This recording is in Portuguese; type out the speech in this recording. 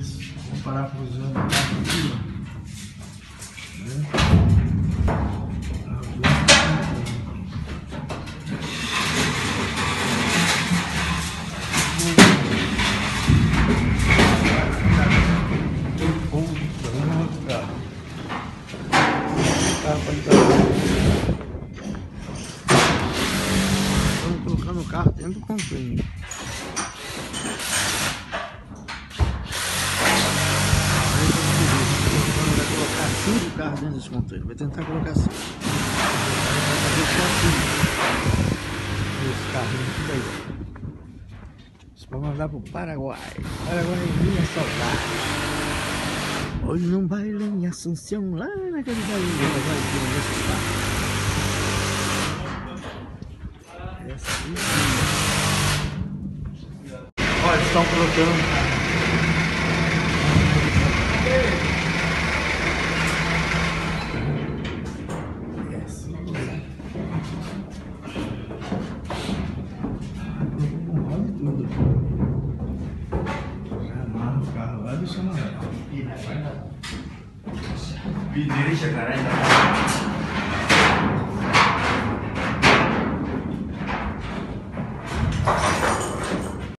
eles vão parafusando aqui, ó. Né? Tem ponto, um outro carro. O carro pode estar. Estamos colocando o carro dentro do container. Aí quando vai colocar cinco carros dentro desse container. Vai tentar colocar. Aí vai só cinco. Esse carrinho tudo aí. Isso para mandar pro Paraguai. Paraguai minha saudade. Hoje não baile em Assunção, lá na capital Vai. Essa aqui. Olha, estão colocando. Şunu yapalım. İyi ben. Bir nereye şakaray